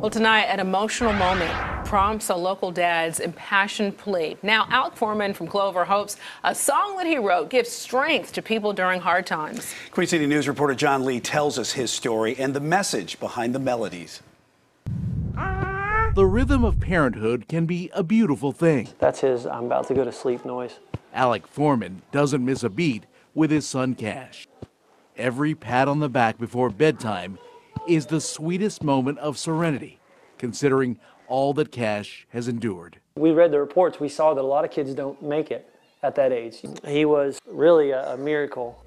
Well, tonight, an emotional moment prompts a local dad's impassioned plea. Now, Alec Foreman from Clover hopes a song that he wrote gives strength to people during hard times. Queen City News reporter John Lee tells us his story and the message behind the melodies. The rhythm of parenthood can be a beautiful thing. That's his I'm about to go to sleep noise. Alec Foreman doesn't miss a beat with his son Cash. Every pat on the back before bedtime is the sweetest moment of serenity, considering all that Cash has endured. We read the reports. We saw that a lot of kids don't make it at that age. He was really a, a miracle.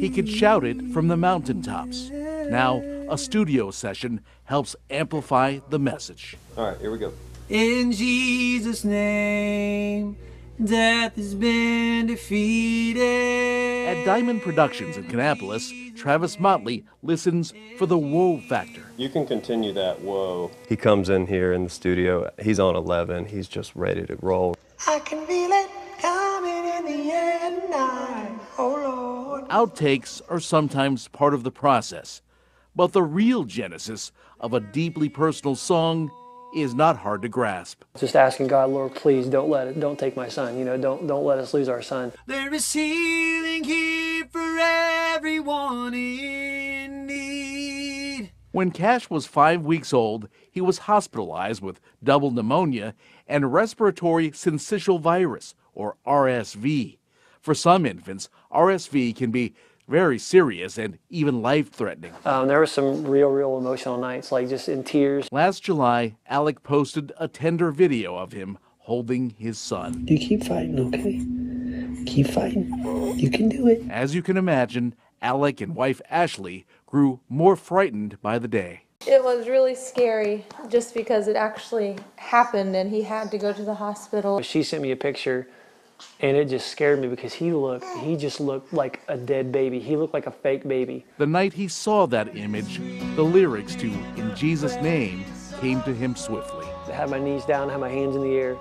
He could shout it from the mountaintops. Now, a studio session helps amplify the message. All right, here we go. In Jesus' name, death has been defeated. At Diamond Productions in Kannapolis, Travis Motley listens for the whoa factor. You can continue that whoa. He comes in here in the studio, he's on 11, he's just ready to roll. I can feel it coming in the air tonight, oh Lord. Outtakes are sometimes part of the process, but the real genesis of a deeply personal song is not hard to grasp. Just asking God, Lord, please don't let it, don't take my son. You know, don't don't let us lose our son. There is healing here for everyone in need. When Cash was five weeks old, he was hospitalized with double pneumonia and respiratory syncytial virus, or RSV. For some infants, RSV can be very serious and even life threatening. Um, there were some real, real emotional nights, like just in tears. Last July, Alec posted a tender video of him holding his son. You keep fighting, okay? Keep fighting. You can do it. As you can imagine, Alec and wife Ashley grew more frightened by the day. It was really scary just because it actually happened and he had to go to the hospital. She sent me a picture and it just scared me because he looked he just looked like a dead baby. He looked like a fake baby. The night he saw that image, the lyrics to In Jesus' Name came to him swiftly. i had my knees down had my hands in the air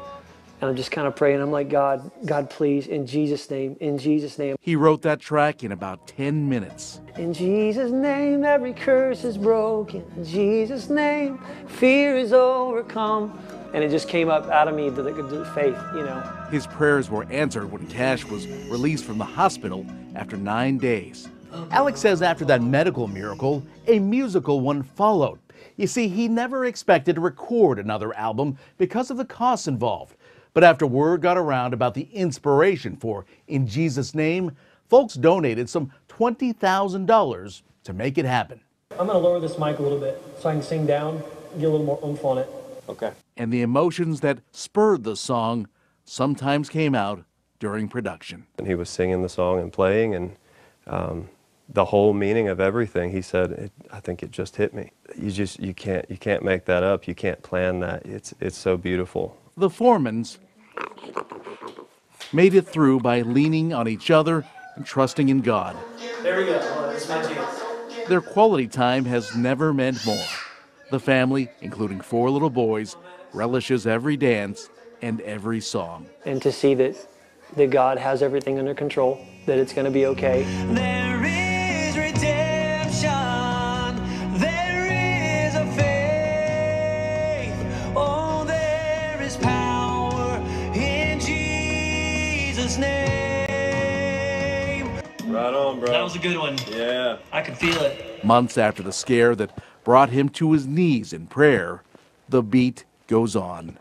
and i'm just kind of praying i'm like god god please in jesus name in jesus name He wrote that track in about 10 minutes. in jesus name every curse is broken in jesus name fear is overcome and it just came up out of me the, the, the faith you know His prayers were answered when Cash was released from the hospital after nine days. Alec says after that medical miracle, a musical one followed. You see, he never expected to record another album because of the costs involved. But after word got around about the inspiration for In Jesus' Name, folks donated some $20,000 to make it happen. i'm going to lower this mic a little bit so i can sing down get a little more oomph on it Okay. And the emotions that spurred the song sometimes came out during production. And he was singing the song and playing, and um, the whole meaning of everything. He said, it, "I think it just hit me. You just you can't you can't make that up. You can't plan that. It's it's so beautiful." The Foremans made it through by leaning on each other and trusting in God. there we go that's my chance Their quality time has never meant more. The family, including four little boys, relishes every dance and every song. and to see that that god has everything under control that it's going to be okay Right on, bro. that was a good one yeah. i could feel it Months after the scare that brought him to his knees in prayer, the beat goes on.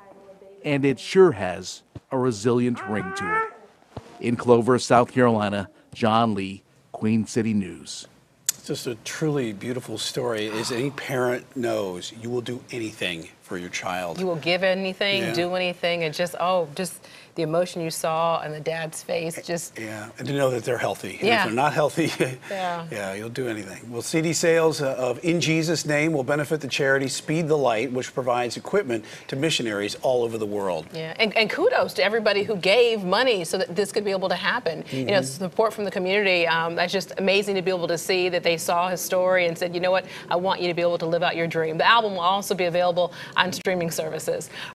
And it sure has a resilient ring to it. In Clover, South Carolina, John Lee, Queen City News. It's just a truly beautiful story. As any parent knows, you will do anything for your child. You will give anything, Yeah. do anything, and just, oh, just the emotion you saw on the dad's face, just Yeah, and to know that they're healthy. And Yeah. If they're not healthy, Yeah. yeah, you'll do anything. Well, CD sales uh, of In Jesus' Name will benefit the charity Speed the Light, which provides equipment to missionaries all over the world. Yeah, and, and kudos to everybody who gave money so that this could be able to happen. You know, support from the community. Um, that's just amazing to be able to see that they saw his story and said, you know what, I want you to be able to live out your dream. The album will also be available on streaming services.